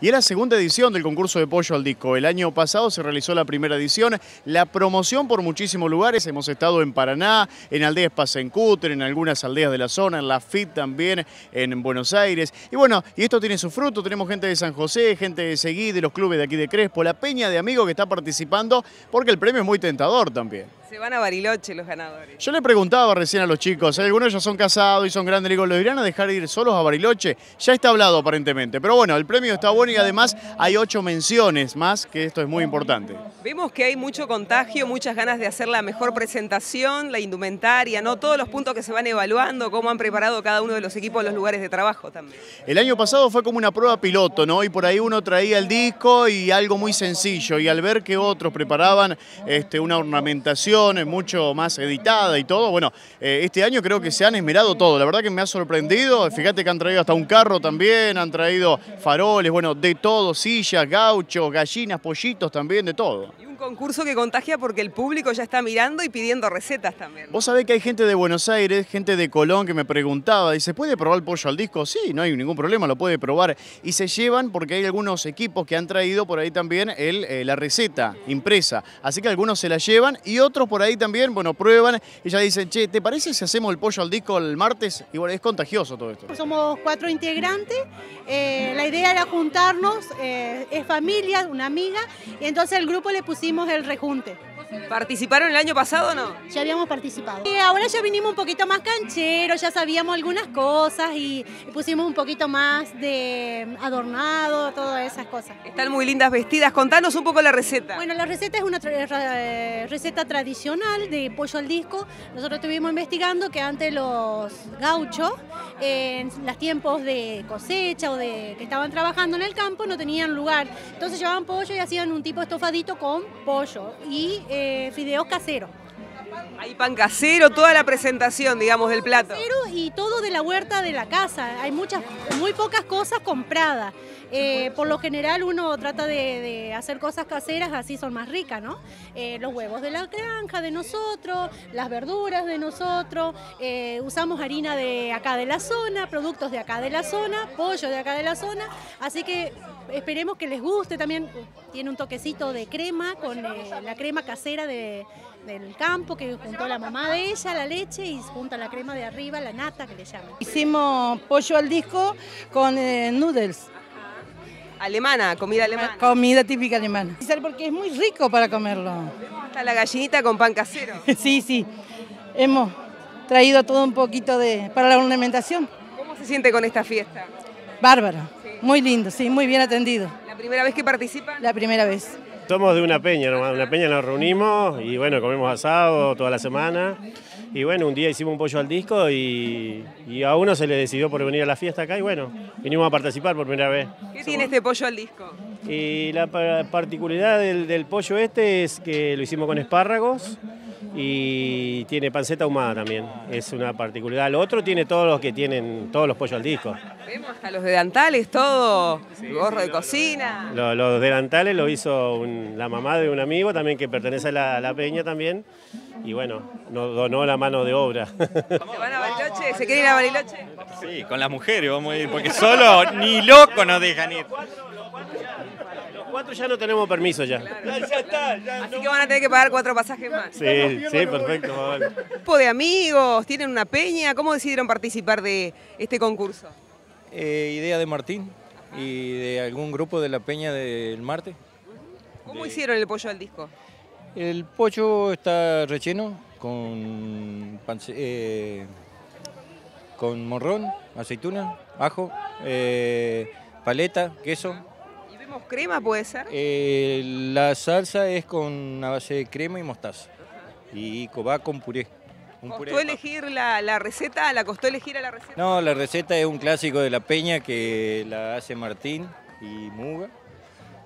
y es la segunda edición del concurso de pollo al disco. El año pasado se realizó la primera edición, la promoción por muchísimos lugares, hemos estado en Paraná, en Aldea Espacencúter, en algunas aldeas de la zona, en La FIT también, en Buenos Aires. Y bueno, y esto tiene su fruto, tenemos gente de San José, gente de Seguí, de los clubes de aquí de Crespo, la peña de amigos que está participando, porque el premio es muy tentador también. Se van a Bariloche los ganadores. Yo le preguntaba recién a los chicos, algunos de ellos son casados y son grandes, le digo, ¿lo irán a dejar ir solos a Bariloche? Ya está hablado aparentemente, pero bueno, el premio está bueno y además hay ocho menciones más, que esto es muy importante. Vemos que hay mucho contagio, muchas ganas de hacer la mejor presentación, la indumentaria, ¿no? Todos los puntos que se van evaluando, cómo han preparado cada uno de los equipos los lugares de trabajo también. El año pasado fue como una prueba piloto, ¿no? Y por ahí uno traía el disco y algo muy sencillo, y al ver que otros preparaban este, una ornamentación, mucho más editada y todo. Bueno, eh, este año creo que se han esmerado todo. La verdad que me ha sorprendido. Fíjate que han traído hasta un carro también, han traído faroles, bueno, de todo, sillas, gauchos, gallinas, pollitos también, de todo concurso que contagia porque el público ya está mirando y pidiendo recetas también. Vos sabés que hay gente de Buenos Aires, gente de Colón que me preguntaba, ¿y se puede probar el pollo al disco? Sí, no hay ningún problema, lo puede probar. Y se llevan porque hay algunos equipos que han traído por ahí también el, eh, la receta impresa. Así que algunos se la llevan y otros por ahí también, bueno, prueban y ya dicen, che, ¿te parece si hacemos el pollo al disco el martes? Y bueno, es contagioso todo esto. Somos cuatro integrantes, eh, la idea era juntarnos, eh, es familia, una amiga, y entonces el grupo le pusimos el rejunte. ¿Participaron el año pasado o no? Ya habíamos participado. Y ahora ya vinimos un poquito más cancheros, ya sabíamos algunas cosas y pusimos un poquito más de adornado, todas esas cosas. Están muy lindas vestidas. Contanos un poco la receta. Bueno, la receta es una eh, receta tradicional de pollo al disco. Nosotros estuvimos investigando que antes los gauchos, en los tiempos de cosecha o de que estaban trabajando en el campo, no tenían lugar. Entonces llevaban pollo y hacían un tipo estofadito con pollo. Y eh, fideos caseros. Hay pan casero, toda la presentación, digamos, del plato. Casero y todo de la huerta de la casa. Hay muchas, muy pocas cosas compradas. Eh, por lo general uno trata de, hacer cosas caseras, así son más ricas, ¿no? Eh, los huevos de la granja de nosotros, las verduras de nosotros, usamos harina de acá de la zona, productos de acá de la zona, pollo de acá de la zona, así que esperemos que les guste también. Tiene un toquecito de crema con eh, la crema casera del campo que juntó la mamá de ella, la leche y junta la crema de arriba, la nata que le llaman. Hicimos pollo al disco con eh, noodles. Alemana, comida alemana. Comida típica alemana. Porque es muy rico para comerlo. Hasta la gallinita con pan casero. sí, sí. Hemos traído todo un poquito de para la ornamentación. ¿Cómo se siente con esta fiesta? Bárbaro. Muy lindo, sí, muy bien atendido. ¿La primera vez que participa? La primera vez. Somos de una peña nomás, una peña nos reunimos y bueno, comemos asado toda la semana. Y bueno, un día hicimos un pollo al disco y, a uno se le decidió por venir a la fiesta acá y bueno, vinimos a participar por primera vez. ¿Qué tiene este pollo al disco? Y la particularidad del, del pollo este es que lo hicimos con espárragos y tiene panceta ahumada también, es una particularidad. Lo otro tiene todos los que tienen, todos los pollos al disco. Vemos hasta los delantales, todo, gorro de cocina. Los, delantales lo hizo la mamá de un amigo también que pertenece a la, peña también y bueno, nos donó la mano de obra. ¿Se van a Bariloche? ¿Se quieren ir a Bariloche? Sí, con las mujeres vamos a ir, porque solo ni loco nos dejan ir cuatro ya no tenemos permiso ya. Así que van a tener que pagar cuatro pasajes más. Sí, sí, perfecto. ¿Un grupo de amigos? ¿Tienen una peña? ¿Cómo decidieron participar de este concurso? Eh, idea de Martín y de algún grupo de la peña del Marte. ¿Cómo hicieron el pollo al disco? El pollo está relleno con, eh, con morrón, aceituna, ajo, eh, paleta, queso crema, puede ser? Eh, la salsa es con una base de crema y mostaza. Y va con puré. ¿Costó elegir la, receta? ¿La costó elegir a la receta? No, la receta es un clásico de la peña que la hace Martín y Muga,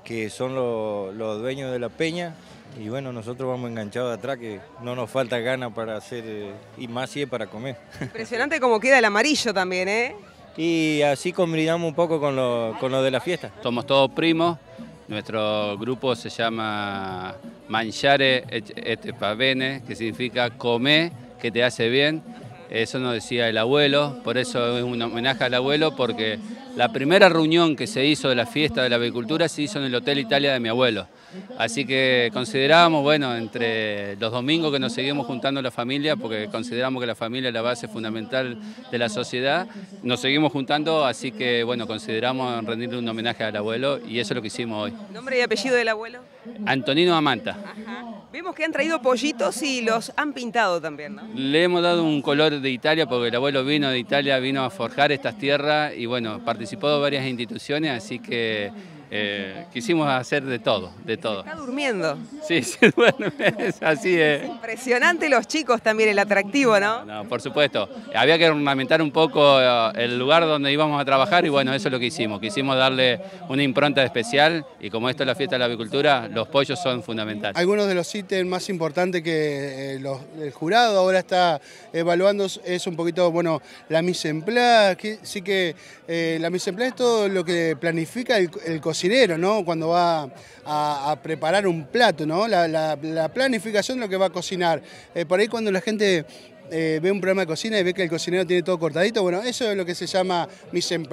que son los dueños de la peña. Y bueno, nosotros vamos enganchados de atrás, que no nos falta ganas para hacer, eh, y más si es para comer. Impresionante cómo queda el amarillo también, ¿eh? Y así combinamos un poco con lo, con lo de la fiesta. Somos todos primos, nuestro grupo se llama Mangiare et Pavene, que significa comer, que te hace bien. eso nos decía el abuelo, por eso es un homenaje al abuelo, porque la primera reunión que se hizo de la fiesta de la avicultura se hizo en el Hotel Italia de mi abuelo. Así que considerábamos, bueno, entre los domingos que nos seguimos juntando la familia, porque consideramos que la familia es la base fundamental de la sociedad, nos seguimos juntando, así que, bueno, consideramos rendirle un homenaje al abuelo y eso es lo que hicimos hoy. ¿Nombre y apellido del abuelo? Antonino Amanta. Vemos que han traído pollitos y los han pintado también, ¿no? Le hemos dado un color de Italia porque el abuelo vino de Italia, vino a forjar estas tierras y bueno, participó de varias instituciones, así que eh, quisimos hacer de todo, de todo. Está durmiendo. Sí, sí, bueno, es así es. Impresionante los chicos también, el atractivo, ¿no? No, por supuesto. Había que ornamentar un poco eh, el lugar donde íbamos a trabajar y bueno, eso es lo que hicimos. Quisimos darle una impronta especial y como esto es la fiesta de la avicultura, los pollos son fundamentales. Algunos de los ítems más importantes que eh, los- el jurado ahora está evaluando es un poquito, bueno, la mise en place, que sí que eh, la mise en place es todo lo que planifica el, el cocinero, ¿no? Cuando va a, preparar un plato, ¿no? La planificación de lo que va a cocinar. Eh, por ahí cuando la gente eh, ve un programa de cocina y ve que el cocinero tiene todo cortadito, bueno, eso es lo que se llama mise en.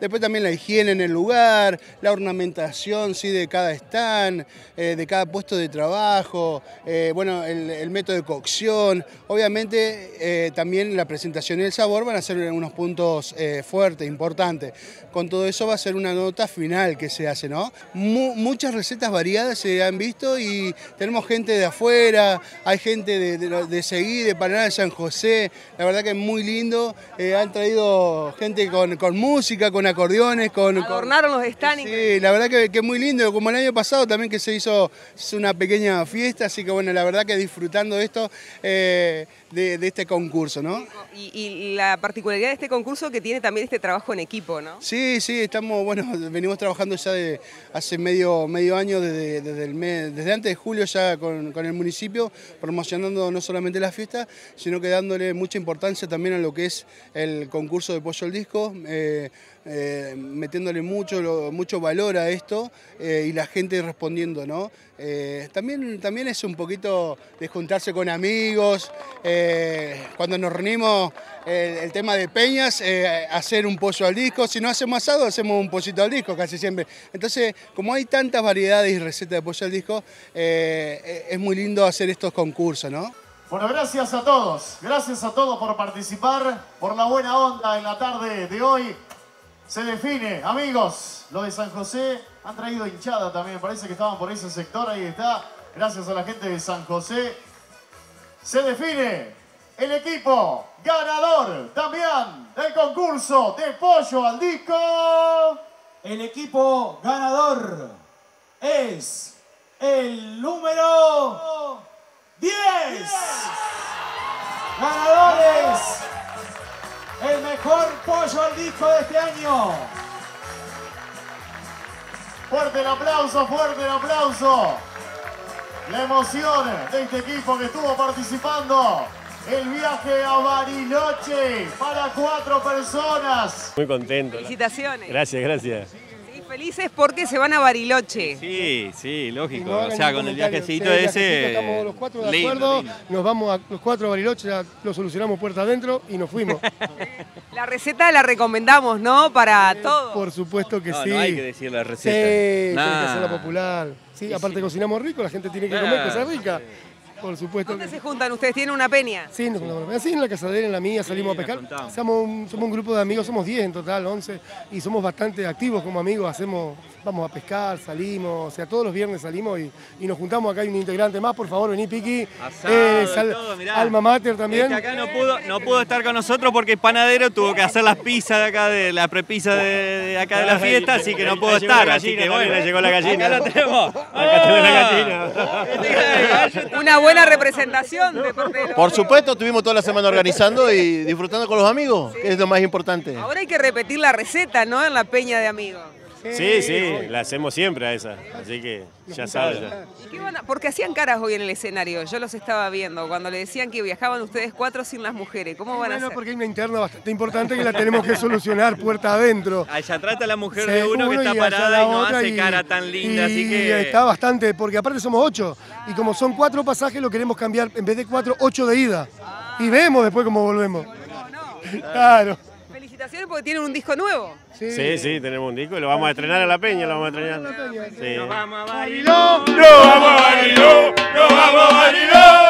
Después también la higiene en el lugar, la ornamentación ¿sí? de cada stand, eh, de cada puesto de trabajo, eh, bueno, el, método de cocción. Obviamente también la presentación y el sabor van a ser unos puntos fuertes, importantes. Con todo eso va a ser una nota final que se hace, ¿no? Mu- muchas recetas variadas se han visto y tenemos gente de afuera, hay gente de, de, de Seguí, de Paraná, de San José, la verdad que es muy lindo. Eh, han traído gente con, con música, con acordeones, con... Adornaron los stands. Sí, la verdad que, que es muy lindo, como el año pasado también que se hizo, se hizo una pequeña fiesta, así que bueno, la verdad que disfrutando de esto, eh, de, de este concurso, ¿no? Y, y la particularidad de este concurso que tiene también este trabajo en equipo, ¿no? Sí, sí, estamos, bueno, venimos trabajando ya de hace medio, medio año, desde, desde, el mes, desde antes de julio ya con, con el municipio, promocionando no solamente la fiesta, sino que dándole mucha importancia también a lo que es el concurso de Pollo al Disco, eh, eh, metiéndole mucho, mucho valor a esto eh, y la gente respondiendo, ¿no? Eh, también, también es un poquito de juntarse con amigos, eh, cuando nos reunimos el, tema de peñas, hacer un pollo al disco, si no hacemos asado hacemos un pollito al disco casi siempre. Entonces, como hay tantas variedades y recetas de pollo al disco, es muy lindo hacer estos concursos, ¿no? Bueno, gracias a todos. Gracias a todos por participar, por la buena onda en la tarde de hoy. Se define, amigos, lo de San José. Han traído hinchada también, parece que estaban por ese sector, ahí está. Gracias a la gente de San José. Se define el equipo ganador también del concurso de pollo al disco. El equipo ganador es el número 10. Ganadores. El mejor pollo al disco de este año. Fuerte el aplauso, fuerte el aplauso. La emoción de este equipo que estuvo participando. El viaje a Bariloche para cuatro personas. Muy contento. Felicitaciones. Gracias, gracias. Sí, felices porque se van a Bariloche. Sí, sí, lógico. No O sea, con el viajecito Sí, ese. viajecito, Estamos los cuatro de lindo, acuerdo, lindo. nos vamos a los cuatro a Bariloche, ya lo solucionamos puerta adentro y nos fuimos. La receta la recomendamos, ¿no? Para todos. Por supuesto que No, sí. no hay que decir la Sí, receta. tiene Nah. que hacerla popular. Sí, aparte cocinamos rico, la gente tiene que comer, que sea rica. Por supuesto ¿Dónde que se juntan ustedes? ¿Tienen una peña? Sí, nos juntamos. Así en la casadera, en la mía, salimos a pescar. Somos un, somos un grupo de amigos, somos 10 en total, 11, y somos bastante activos como amigos. Hacemos, vamos a pescar, salimos, o sea, todos los viernes salimos y, y nos juntamos. Acá hay un integrante más, por favor, vení, Piqui. Asado, Eh, sal- todo. Alma Mater también. Es que acá no pudo, no pudo estar con nosotros porque el panadero tuvo que hacer las pizzas de acá, de la prepizza de, de acá de la fiesta, así que no pudo estar. la Así que bueno, llegó la gallina. Acá lo tenemos. Acá tenés la gallina. Una buena representación de parte de los Por supuesto, estuvimos toda la semana organizando y disfrutando con los amigos, que es lo más importante. Ahora hay que repetir la receta, ¿no? En la peña de amigos. Sí, sí, la hacemos siempre a esa. Así que ya sabes. ya. ¿Y qué van a- Porque hacían caras hoy en el escenario, yo los estaba viendo, cuando le decían que viajaban ustedes cuatro sin las mujeres. ¿Cómo van a Bueno, hacer? porque hay una interna bastante importante que la tenemos que solucionar puerta adentro. Allá trata la mujer Sí, de uno que está y allá parada la y no otra hace y- cara tan linda, así y que. está bastante, porque aparte somos ocho. Y como son cuatro pasajes, lo queremos cambiar, en vez de cuatro, ocho de ida. Y vemos después cómo volvemos. Claro felicitaciones porque tienen un disco nuevo. Sí, sí, tenemos un disco y lo vamos a estrenar a la peña, lo vamos a estrenar. Sí. Nos vamos a Bariló, nos vamos a Bariló, nos vamos a Bariló.